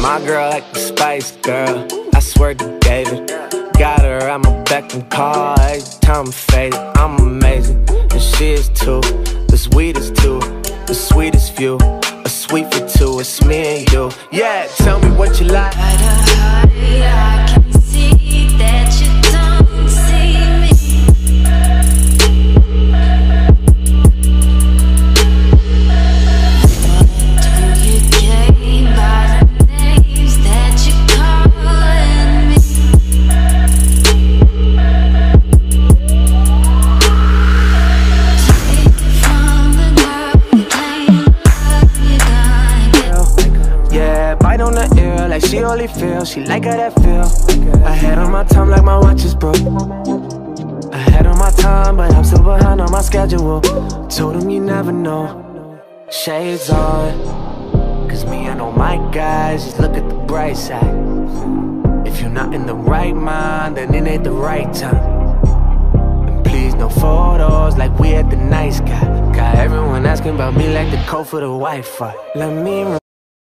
My girl like the spice girl. I swear to David. Got her at my beck and call. Every time I'm faded, I'm amazing. And she is too. The sweetest too. The sweetest few. A sweet for two. It's me and you. Yeah, tell me what you like. Bite on the ear like she only feel. She like how that feel. I had on my time like my watch is broke. I had on my time, but I'm still behind on my schedule. Told him you never know. Shades on. Cause me, and all my guys. Just look at the bright side. If you're not in the right mind, then it ain't the right time. And please, no photos like we at the nice guy. Got everyone asking about me like the code for the Wi Fi. Let me